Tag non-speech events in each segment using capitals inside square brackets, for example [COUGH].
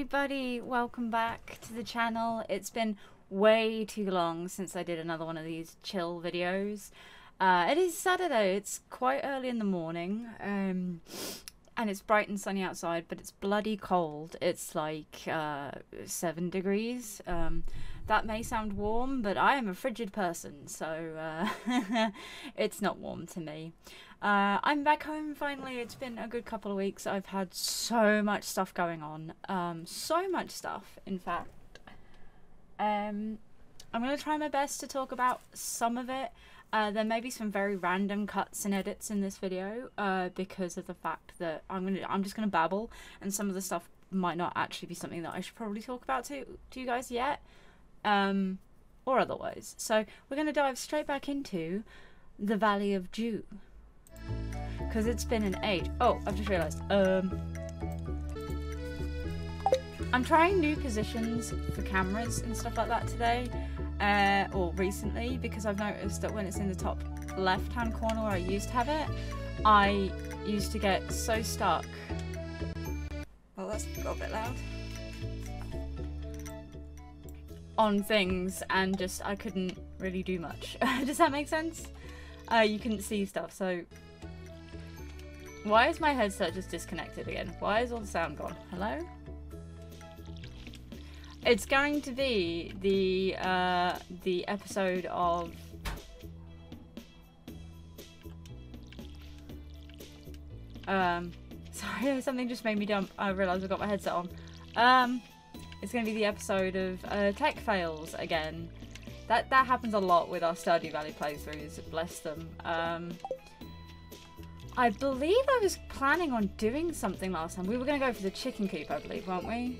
everybody, welcome back to the channel. It's been way too long since I did another one of these chill videos. Uh, it is Saturday, it's quite early in the morning, um, and it's bright and sunny outside, but it's bloody cold. It's like uh, 7 degrees. Um, that may sound warm, but I am a frigid person, so uh, [LAUGHS] it's not warm to me. Uh, I'm back home finally. It's been a good couple of weeks. I've had so much stuff going on. Um, so much stuff, in fact. Um, I'm going to try my best to talk about some of it. Uh, there may be some very random cuts and edits in this video uh, because of the fact that I'm gonna I'm just gonna babble and some of the stuff might not actually be something that I should probably talk about to to you guys yet, um, or otherwise. So we're gonna dive straight back into the Valley of Dew because it's been an age. Oh, I've just realised. Um, I'm trying new positions for cameras and stuff like that today uh, or recently because I've noticed that when it's in the top left hand corner where I used to have it, I used to get so stuck. Well, that's got a bit loud. On things and just I couldn't really do much. [LAUGHS] Does that make sense? Uh, you couldn't see stuff, so. Why is my headset just disconnected again? Why is all the sound gone? Hello? It's going to be the uh, the episode of um [LAUGHS] sorry something just made me jump. I realised I got my headset on. Um, it's going to be the episode of uh, tech fails again. That that happens a lot with our Stardew Valley playthroughs. Bless them. Um, I believe I was planning on doing something last time. We were going to go for the chicken coop, I believe, weren't we?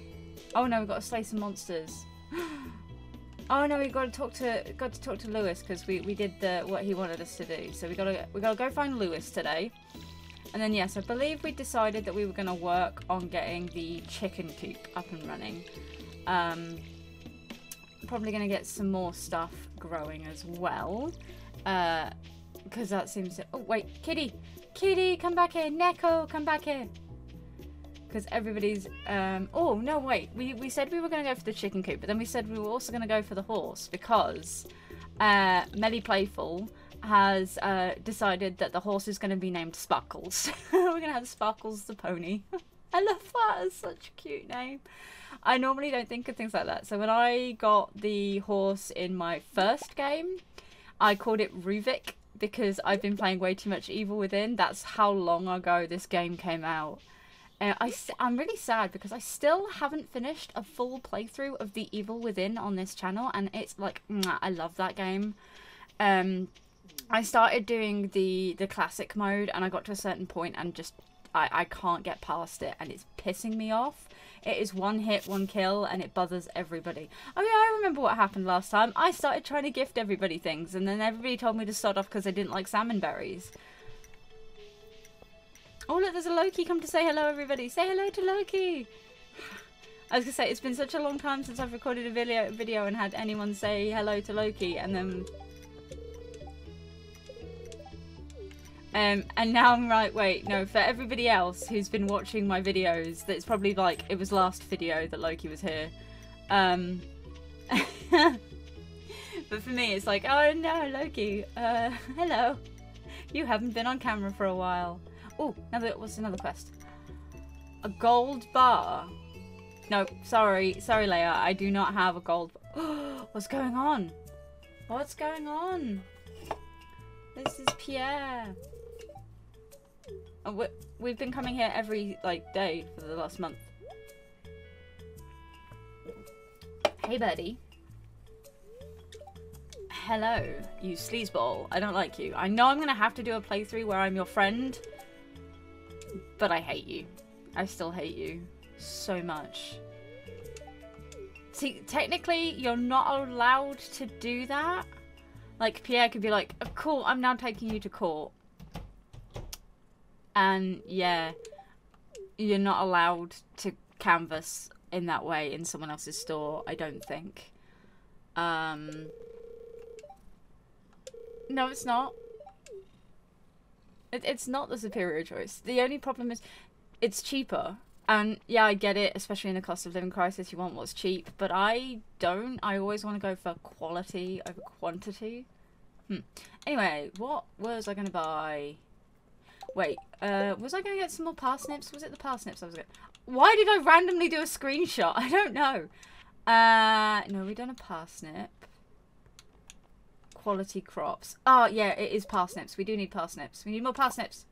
Oh no, we've got to slay some monsters. [GASPS] oh no, we got to talk to got to talk to Lewis because we, we did the what he wanted us to do. So we got to we got to go find Lewis today. And then yes, I believe we decided that we were going to work on getting the chicken coop up and running. Um, probably going to get some more stuff growing as well. Because uh, that seems to... Oh, wait. Kitty! Kitty, come back here! Neko, come back here! because everybody's um oh no wait we, we said we were going to go for the chicken coop but then we said we were also going to go for the horse because uh melly playful has uh decided that the horse is going to be named sparkles. [LAUGHS] We're going to have sparkles the pony. [LAUGHS] I love that it's such a cute name. I normally don't think of things like that. So when i got the horse in my first game i called it ruvik because i've been playing way too much evil within. That's how long ago this game came out. Uh, I, I'm really sad because I still haven't finished a full playthrough of The Evil Within on this channel, and it's like, I love that game. Um, I started doing the, the classic mode, and I got to a certain point and just, I, I can't get past it, and it's pissing me off. It is one hit, one kill, and it bothers everybody. Oh, I mean, I remember what happened last time. I started trying to gift everybody things, and then everybody told me to start off because I didn't like salmon berries. Oh look, there's a Loki come to say hello everybody. Say hello to Loki. I was gonna say it's been such a long time since I've recorded a video video and had anyone say hello to Loki and then um and now I'm right wait no for everybody else who's been watching my videos that's probably like it was last video that Loki was here um [LAUGHS] but for me it's like oh no Loki uh [LAUGHS] hello you haven't been on camera for a while Oh, another what's another quest? A gold bar. No, sorry, sorry, Leah. I do not have a gold. [GASPS] what's going on? What's going on? This is Pierre. Oh, we've been coming here every like day for the last month. Hey, buddy. Hello, you sleazeball. I don't like you. I know I'm gonna have to do a playthrough where I'm your friend but I hate you. I still hate you so much. See, technically, you're not allowed to do that. Like, Pierre could be like, cool, I'm now taking you to court. And, yeah, you're not allowed to canvas in that way in someone else's store, I don't think. Um... No, it's not. It, it's not the superior choice. The only problem is it's cheaper And yeah, I get it, especially in a cost of living crisis, you want what's cheap, but I don't. I always want to go for quality over quantity. Hmm. Anyway, what was I going to buy? Wait, uh, was I going to get some more parsnips? Was it the parsnips I was going Why did I randomly do a screenshot? [LAUGHS] I don't know. Uh, no, we done a parsnip. Quality crops. Oh, yeah, it is parsnips. We do need parsnips. We need more parsnips.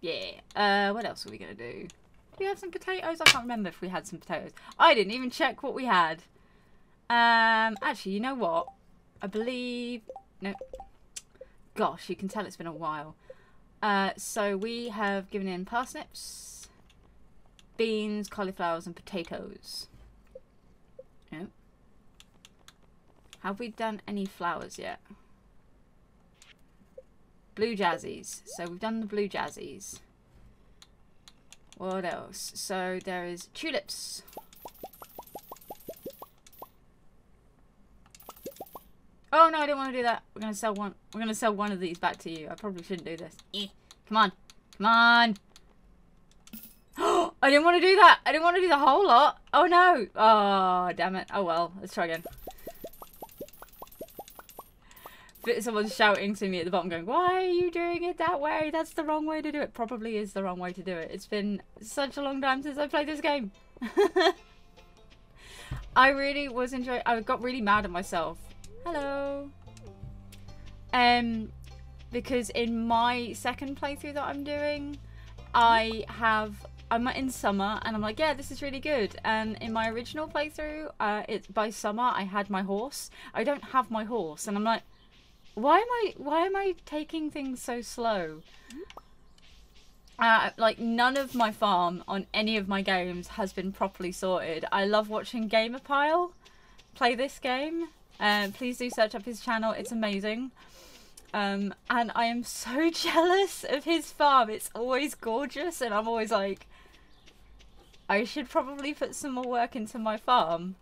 Yeah. Uh, what else are we going to do? Do we have some potatoes? I can't remember if we had some potatoes. I didn't even check what we had. Um, actually, you know what? I believe... No. Gosh, you can tell it's been a while. Uh, so we have given in parsnips, beans, cauliflowers, and potatoes. No. Have we done any flowers yet? Blue jazzies. So we've done the blue jazzies. What else? So there is tulips. Oh no, I didn't want to do that. We're gonna sell one. We're gonna sell one of these back to you. I probably shouldn't do this. Eh. Come on, come on. [GASPS] I didn't want to do that. I didn't want to do the whole lot. Oh no. Oh damn it. Oh well. Let's try again. Someone's shouting to me at the bottom, going, "Why are you doing it that way? That's the wrong way to do it." Probably is the wrong way to do it. It's been such a long time since I played this game. [LAUGHS] I really was enjoying. I got really mad at myself Hello. Um, because in my second playthrough that I'm doing, I have I'm in summer and I'm like, yeah, this is really good. And in my original playthrough, uh, it's by summer I had my horse. I don't have my horse, and I'm like, why am I why am I taking things so slow? Uh, like none of my farm on any of my games has been properly sorted. I love watching Gamerpile play this game um, please do search up his channel. It's amazing. Um, and I am so [LAUGHS] jealous of his farm. It's always gorgeous, and I'm always like, I should probably put some more work into my farm.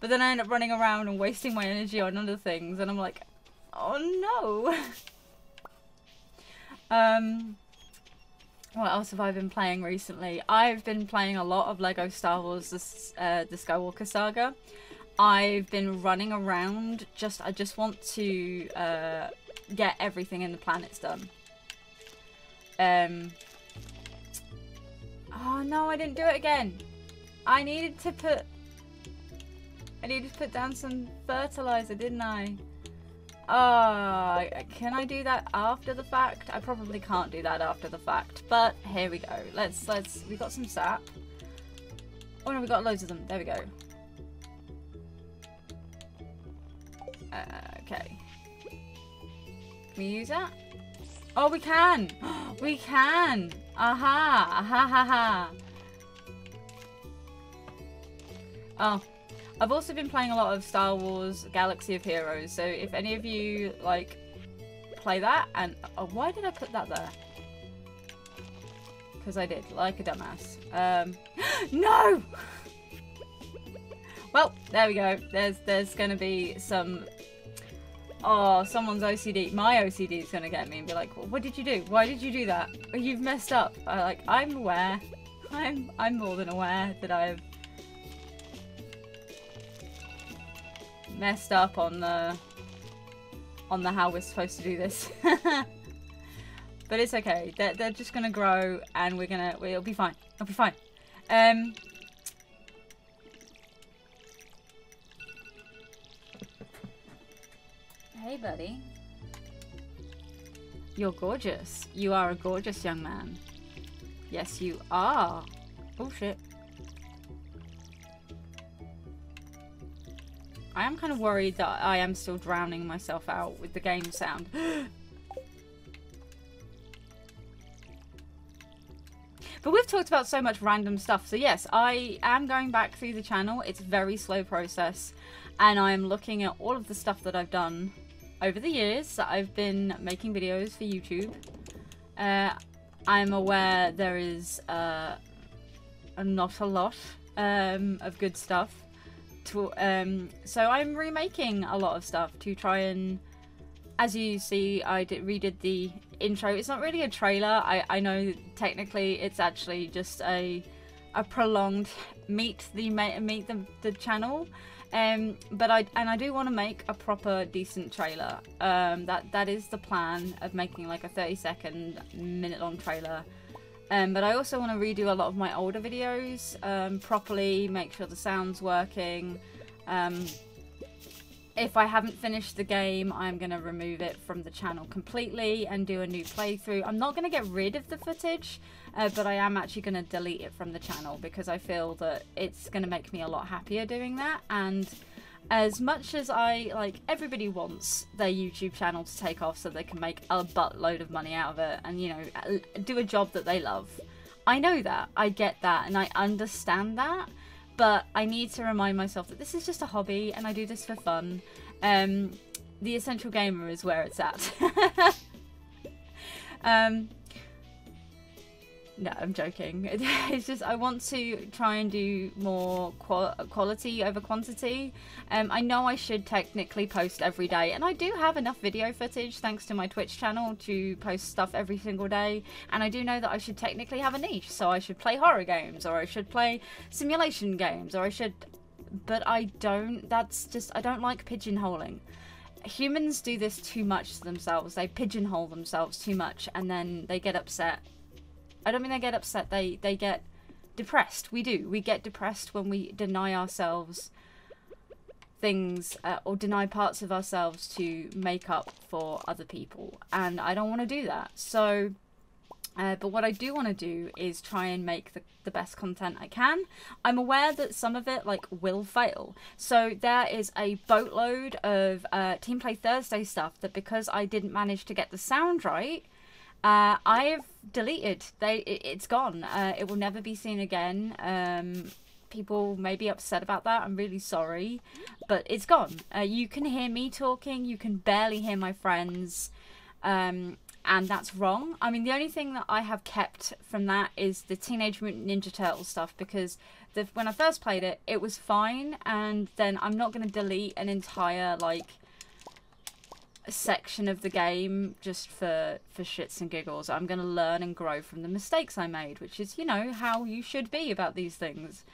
But then I end up running around and wasting my energy on other things, and I'm like, oh no. [LAUGHS] um, what else have I been playing recently? I've been playing a lot of Lego Star Wars: The, uh, the Skywalker Saga. I've been running around. Just I just want to uh, get everything in the planets done. Um. Oh no, I didn't do it again. I needed to put. I needed to put down some fertilizer, didn't I? Uh, can I do that after the fact? I probably can't do that after the fact, but here we go. Let's, let's, we got some sap. Oh no, we got loads of them. There we go. Okay. Can we use that? Oh, we can! [GASPS] we can! Aha! Aha ha ha! Oh. I've also been playing a lot of Star Wars Galaxy of Heroes, so if any of you, like, play that, and... Oh, why did I put that there? Because I did, like a dumbass. Um, [GASPS] no! [LAUGHS] Well, there we go. There's there's going to be some oh, someone's OCD, my OCD is going to get me and be like, well, what did you do? Why did you do that? You've messed up. I, like, I'm aware. I'm, I'm more than aware that I've messed up on the, on the how we're supposed to do this. [LAUGHS] but it's okay. They're, they're just going to grow and we're going to, it'll be fine. It'll be fine. Um, Hey, buddy. You're gorgeous. You are a gorgeous young man. Yes, you are. Oh, shit. I am kind of worried that I am still drowning myself out with the game sound. [GASPS] But we've talked about so much random stuff. So yes, I am going back through the channel. It's a very slow process. And I'm looking at all of the stuff that I've done over the years that I've been making videos for YouTube, uh, I'm aware there is uh, not a lot um, of good stuff. To, um, so I'm remaking a lot of stuff to try and as you see, I did, redid the intro. It's not really a trailer. I, I know technically it's actually just a a prolonged meet the meet the, the channel. Um, but I and I do want to make a proper decent trailer. Um, that that is the plan of making like a 30 second minute long trailer. Um, but I also want to redo a lot of my older videos um, properly, make sure the sound's working. Um, if I haven't finished the game, I'm going to remove it from the channel completely and do a new playthrough. I'm not going to get rid of the footage, uh, but I am actually going to delete it from the channel because I feel that it's going to make me a lot happier doing that. And as much as I, like, everybody wants their YouTube channel to take off so they can make a buttload of money out of it and, you know, do a job that they love. I know that. I get that. And I understand that but I need to remind myself that this is just a hobby and I do this for fun. Um, the essential gamer is where it's at. [LAUGHS] um, no, I'm joking. [LAUGHS] It's just I want to try and do more qual quality over quantity. Um, I know I should technically post every day, and I do have enough video footage thanks to my Twitch channel to post stuff every single day. And I do know that I should technically have a niche, so I should play horror games, or I should play simulation games, or I should. But I don't. That's just I don't like pigeonholing humans do this too much to themselves. They pigeonhole themselves too much and then they get upset I don't mean they get upset. They they get depressed. We do. We get depressed when we deny ourselves things uh, or deny parts of ourselves to make up for other people. And I don't want to do that. So, uh, but what I do want to do is try and make the, the best content I can. I'm aware that some of it like will fail. So there is a boatload of uh, Team Play Thursday stuff that because I didn't manage to get the sound right, uh, I've deleted. They, it, has gone. Uh, it will never be seen again. Um, people may be upset about that. I'm really sorry, but it's gone. Uh, you can hear me talking. You can barely hear my friends. Um, and that's wrong. I mean, the only thing that I have kept from that is the Teenage Mutant Ninja Turtles stuff because the, when I first played it, it was fine, and then I'm not going to delete an entire like section of the game just for for shits and giggles. I'm going to learn and grow from the mistakes I made, which is, you know, how you should be about these things.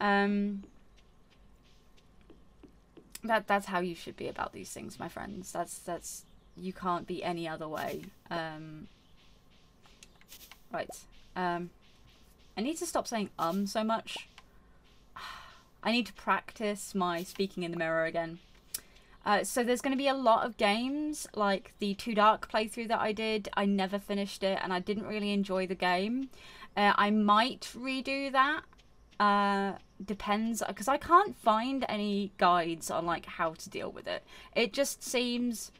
Um that that's how you should be about these things, my friends. That's that's you can't be any other way. Um Right. Um I need to stop saying um so much. [SIGHS] I need to practice my speaking in the mirror again. Uh, so there's going to be a lot of games like the Too Dark playthrough that I did. I never finished it and I didn't really enjoy the game. Uh, I might redo that. Uh, depends because I can't find any guides on like how to deal with it. It just seems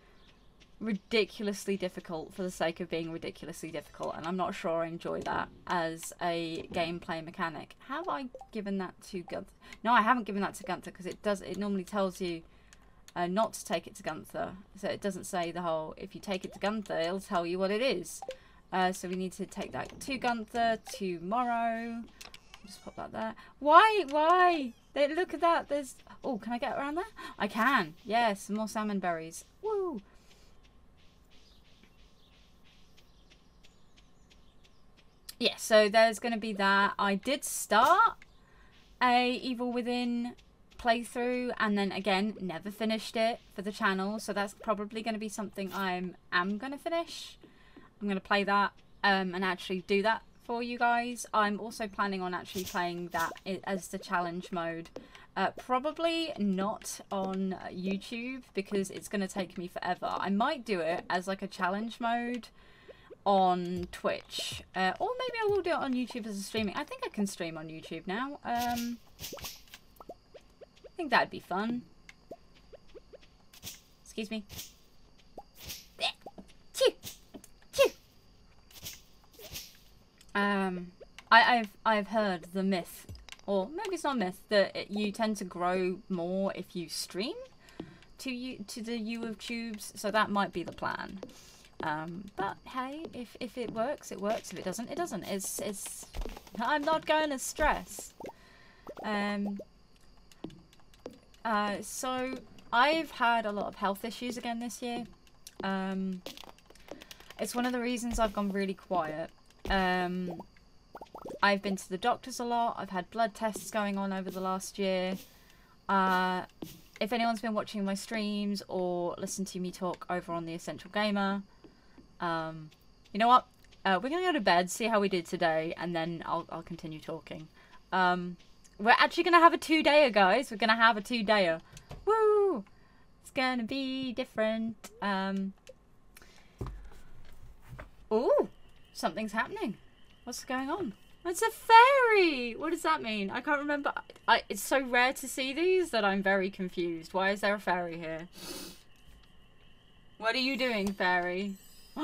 ridiculously difficult for the sake of being ridiculously difficult and I'm not sure I enjoy that as a gameplay mechanic. Have I given that to Gunther? No, I haven't given that to Gunther because it does it normally tells you uh, not to take it to Gunther. So it doesn't say the whole, if you take it to Gunther, it'll tell you what it is. Uh, so we need to take that to Gunther tomorrow. Just pop that there. Why? Why? They, look at that. There's... Oh, can I get around there? I can. Yes, more salmon berries. Woo! Yeah, so there's going to be that. I did start a Evil Within playthrough and then again never finished it for the channel so that's probably going to be something I'm am going to finish. I'm going to play that um, and actually do that for you guys. I'm also planning on actually playing that as the challenge mode. Uh, probably not on YouTube because it's going to take me forever. I might do it as like a challenge mode on Twitch. Uh, or maybe I will do it on YouTube as a streaming. I think I can stream on YouTube now. Um, think that'd be fun. Excuse me. Um, I, I've I've heard the myth, or maybe it's not myth, that it, you tend to grow more if you stream to you to the U of tubes. So that might be the plan. Um, but hey, if if it works, it works. If it doesn't, it doesn't. It's it's. I'm not going to stress. Um, uh, so I've had a lot of health issues again this year. Um, it's one of the reasons I've gone really quiet. Um, I've been to the doctors a lot. I've had blood tests going on over the last year. Uh, if anyone's been watching my streams or listened to me talk over on the Essential Gamer, um, you know what? Uh, we're gonna go to bed, see how we did today, and then I'll I'll continue talking. Um, we're actually gonna have a two-dayer, guys. We're gonna have a two-dayer. Woo! It's gonna be different. Um. Ooh, something's happening. What's going on? It's a fairy! What does that mean? I can't remember. I, it's so rare to see these that I'm very confused. Why is there a fairy here? What are you doing, fairy? [GASPS]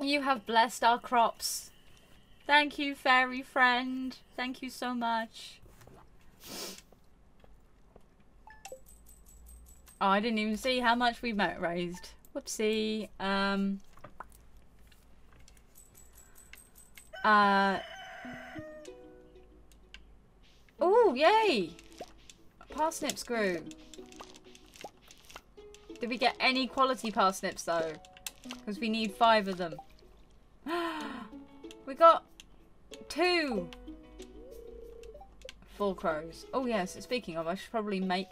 you have blessed our crops. Thank you, fairy friend. Thank you so much. Oh, I didn't even see how much we raised. Whoopsie. Um... Uh. Oh, yay! Parsnip screw. Did we get any quality parsnips though? Because we need five of them. [GASPS] we got two. Four crows. Oh yes, speaking of, I should probably make...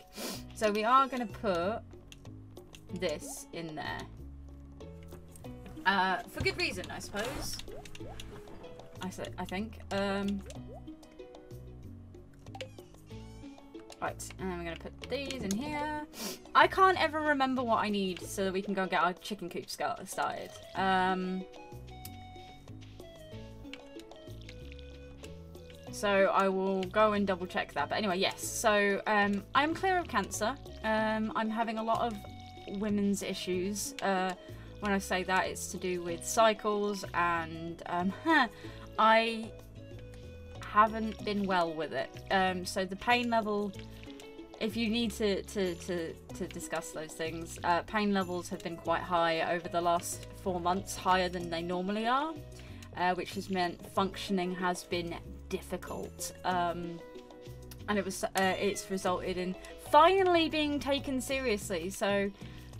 So we are going to put this in there. Uh, for good reason, I suppose. I, I think. Um, right, and we're going to put these in here. I can't ever remember what I need so that we can go and get our chicken coop started. Um, so I will go and double check that. But anyway, yes. So um, I'm clear of cancer. Um, I'm having a lot of women's issues. Uh, when I say that, it's to do with cycles and um, [LAUGHS] I haven't been well with it. Um, so the pain level, if you need to, to, to, to discuss those things, uh, pain levels have been quite high over the last four months, higher than they normally are, uh, which has meant functioning has been difficult. Um, and it was uh, it's resulted in finally being taken seriously. So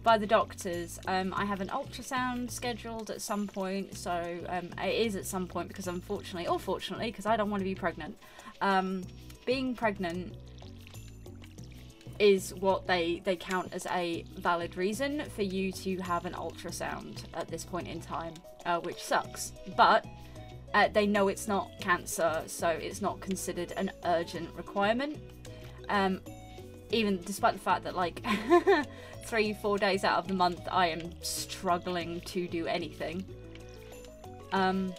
by the doctors. Um, I have an ultrasound scheduled at some point, so um, it is at some point because unfortunately, or fortunately, because I don't want to be pregnant, um, being pregnant is what they they count as a valid reason for you to have an ultrasound at this point in time, uh, which sucks. But uh, they know it's not cancer, so it's not considered an urgent requirement. Um, even despite the fact that like [LAUGHS] three, four days out of the month I am struggling to do anything. Um,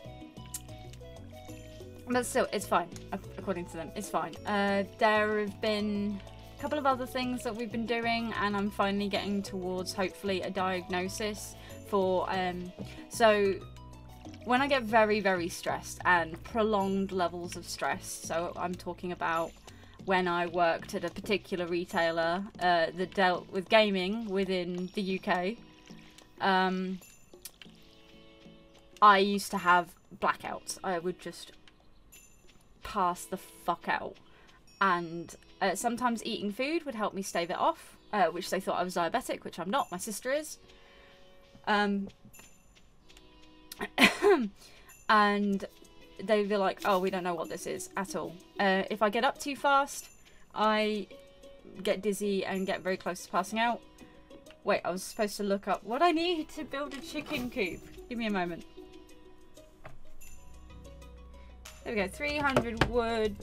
but still, it's fine, according to them. It's fine. Uh, there have been a couple of other things that we've been doing, and I'm finally getting towards, hopefully, a diagnosis for... Um, so, when I get very, very stressed, and prolonged levels of stress, so I'm talking about when I worked at a particular retailer uh, that dealt with gaming within the UK. Um, I used to have blackouts. I would just pass the fuck out. And uh, sometimes eating food would help me stave it off, uh, which they thought I was diabetic, which I'm not. My sister is. Um, [COUGHS] and they'd be like, oh, we don't know what this is at all. Uh, if I get up too fast, I get dizzy and get very close to passing out. Wait, I was supposed to look up what I need to build a chicken coop. Give me a moment. There we go, 300 wood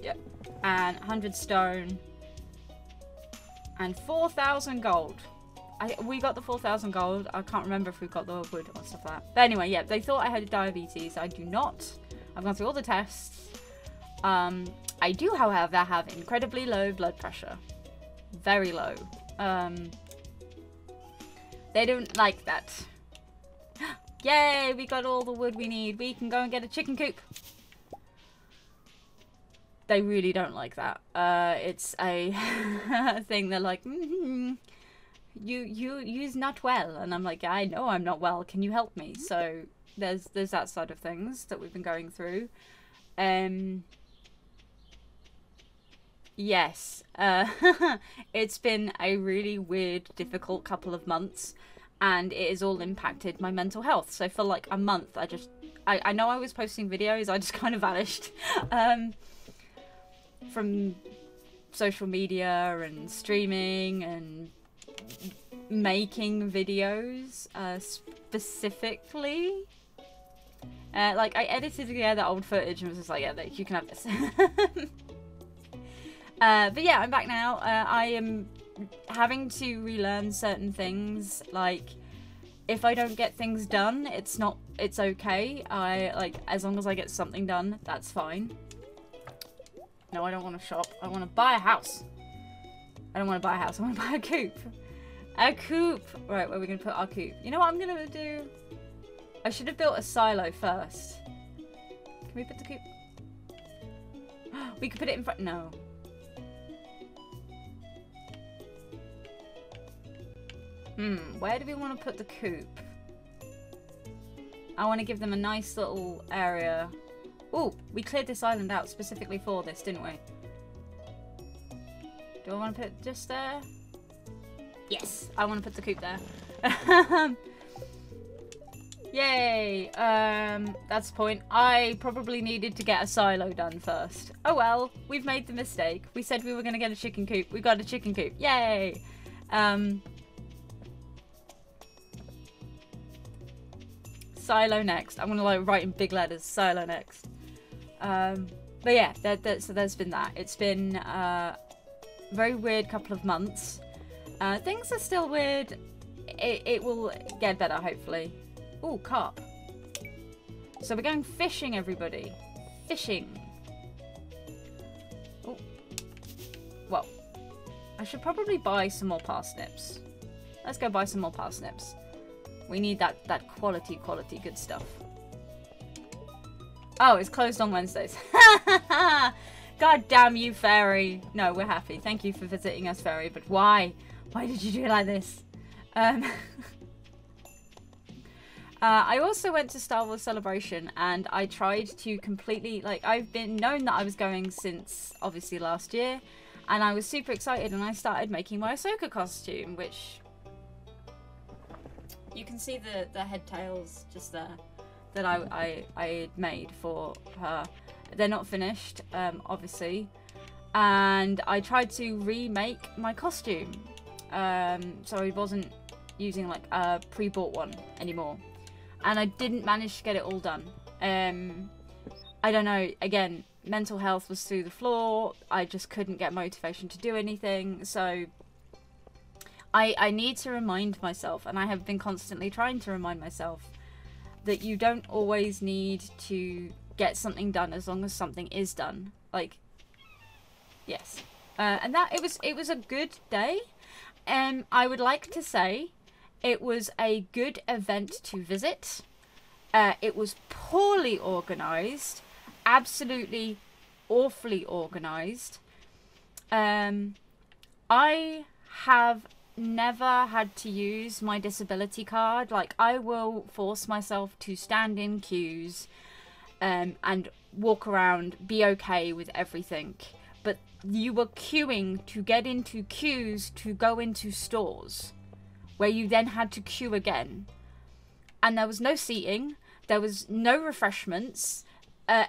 and 100 stone and 4,000 gold. I, we got the 4,000 gold. I can't remember if we got the wood or stuff like that. But anyway, yeah, they thought I had diabetes. I do not. I've gone through all the tests. Um, I do, however, have incredibly low blood pressure. Very low. Um, they don't like that. [GASPS] Yay, we got all the wood we need. We can go and get a chicken coop. They really don't like that. Uh, it's a [LAUGHS] thing. They're like, mm -hmm, you you you's not well, and I'm like, I know I'm not well. Can you help me? So there's there's that side of things that we've been going through. Um, Yes. Uh, [LAUGHS] it's been a really weird, difficult couple of months, and it has all impacted my mental health. So for like a month, I just. I, I know I was posting videos, I just [LAUGHS] kind of vanished. Um, from social media and streaming and making videos uh, specifically. Uh, like I edited together old footage and was just like, yeah, you can have this. [LAUGHS] uh, but yeah, I'm back now. Uh, I am having to relearn certain things. Like, if I don't get things done, it's not. It's okay. I like as long as I get something done, that's fine. No, I don't want to shop. I want to buy a house. I don't want to buy a house. I want to buy a coop. A coop. Right, where are we going to put our coop? You know what I'm going to do? I should have built a silo first. Can we put the coop? [GASPS] we could put it in front. No. Hmm, where do we want to put the coop? I want to give them a nice little area Oh, we cleared this island out specifically for this, didn't we? Do I want to put just there? Yes, I want to put the coop there. [LAUGHS] Yay! Um, that's the point. I probably needed to get a silo done first. Oh well, we've made the mistake. We said we were going to get a chicken coop. We got a chicken coop. Yay! Um, silo next. I'm going to like write in big letters, silo next. Um, but yeah, there, so there's been that. It's been uh, a very weird couple of months. Uh, things are still weird. It, it will get better, hopefully. Oh, carp. So we're going fishing, everybody. Fishing. Oh. Well, I should probably buy some more parsnips. Let's go buy some more parsnips. We need that, that quality, quality good stuff. Oh, it's closed on Wednesdays. [LAUGHS] God damn you, fairy. No, we're happy. Thank you for visiting us, fairy. But why? Why did you do it like this? Um, [LAUGHS] uh, I also went to Star Wars Celebration and I tried to completely, like, I've been known that I was going since obviously last year. And I was super excited and I started making my Ahsoka costume, which you can see the, the head tails just there that I, I, I made for her. They're not finished, um, obviously. And I tried to remake my costume. Um, so I wasn't using like a pre-bought one anymore. And I didn't manage to get it all done. Um, I don't know, again, mental health was through the floor. I just couldn't get motivation to do anything. So I, I need to remind myself, and I have been constantly trying to remind myself, that you don't always need to get something done as long as something is done. Like, yes. Uh, and that it was it was a good day. Um, I would like to say it was a good event to visit. Uh, it was poorly organised, absolutely awfully organised. Um, I have never had to use my disability card. Like, I will force myself to stand in queues um, and walk around, be okay with everything. You were queuing to get into queues to go into stores where you then had to queue again. And there was no seating, there was no refreshments. Uh,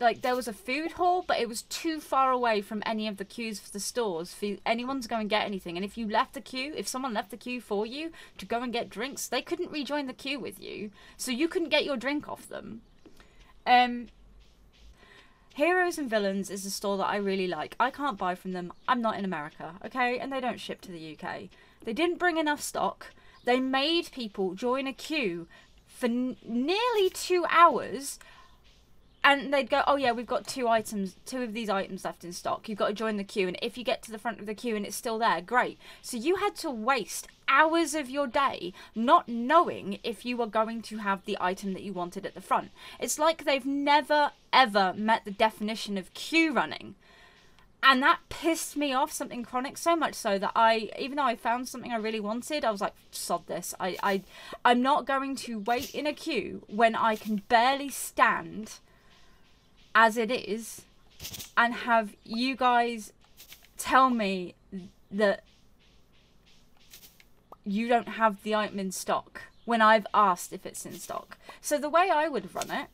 like there was a food hall, but it was too far away from any of the queues for the stores for anyone to go and get anything. And if you left the queue, if someone left the queue for you to go and get drinks, they couldn't rejoin the queue with you, so you couldn't get your drink off them. Um, Heroes and Villains is a store that I really like. I can't buy from them. I'm not in America, okay? And they don't ship to the UK. They didn't bring enough stock. They made people join a queue for nearly two hours and they'd go, "Oh yeah, we've got two items, two of these items left in stock. You've got to join the queue, and if you get to the front of the queue and it's still there, great." So you had to waste hours of your day not knowing if you were going to have the item that you wanted at the front. It's like they've never ever met the definition of queue running. And that pissed me off, something chronic, so much so that I, even though I found something I really wanted, I was like, sod this. I, I, I'm not going to wait in a queue when I can barely stand as it is and have you guys tell me that you don't have the item in stock when I've asked if it's in stock. So the way I would have run it,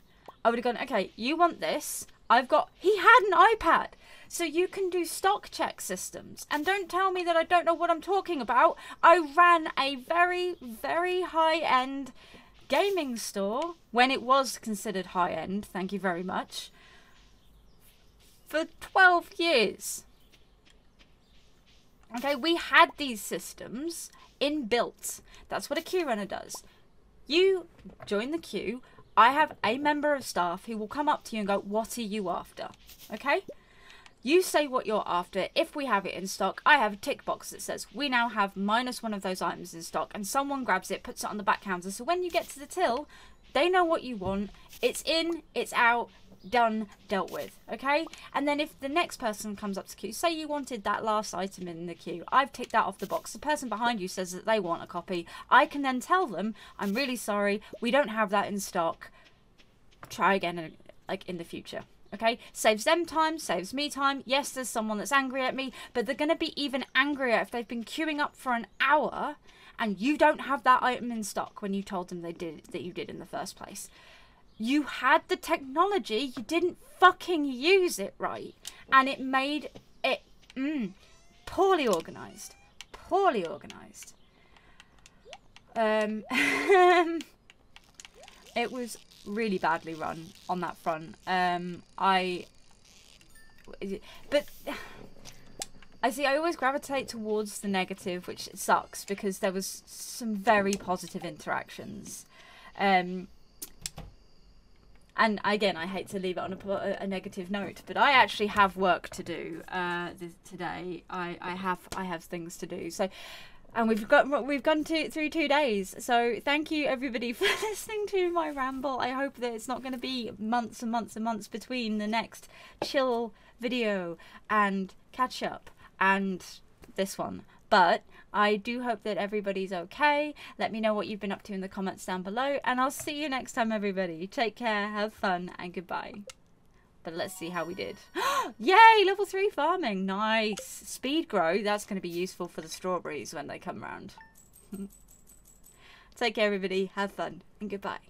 I would have gone, okay, you want this. I've got. He had an iPad. So you can do stock check systems. And don't tell me that I don't know what I'm talking about. I ran a very, very high end gaming store when it was considered high end. Thank you very much. For 12 years. Okay, we had these systems inbuilt. That's what a queue runner does. You join the queue. I have a member of staff who will come up to you and go, What are you after? Okay? You say what you're after. If we have it in stock, I have a tick box that says we now have minus one of those items in stock, and someone grabs it, puts it on the back counter. So when you get to the till, they know what you want. It's in, it's out, done, dealt with. Okay? And then if the next person comes up to queue, say you wanted that last item in the queue, I've ticked that off the box. The person behind you says that they want a copy. I can then tell them, I'm really sorry, we don't have that in stock. Try again, uh, like in the future. Okay, saves them time, saves me time. Yes, there's someone that's angry at me, but they're going to be even angrier if they've been queuing up for an hour and you don't have that item in stock when you told them they did that you did in the first place. You had the technology, you didn't fucking use it right, and it made it mm, poorly organized. Poorly organized. Um, [LAUGHS] it was really badly run on that front. Um, I, but [SIGHS] I see. I always gravitate towards the negative, which sucks because there was some very positive interactions. Um, and again, I hate to leave it on a, a, negative note, but I actually have work to do uh, this, today. I, I have I have things to do. So and we've got we've gone to, through two days so thank you everybody [LAUGHS] for listening to my ramble i hope that it's not going to be months and months and months between the next chill video and catch up and this one but i do hope that everybody's okay let me know what you've been up to in the comments down below and i'll see you next time everybody take care have fun and goodbye but let's see how we did. [GASPS] Yay! Level 3 farming. Nice. Speed grow. That's going to be useful for the strawberries when they come around. [LAUGHS] Take care, everybody. Have fun. And goodbye.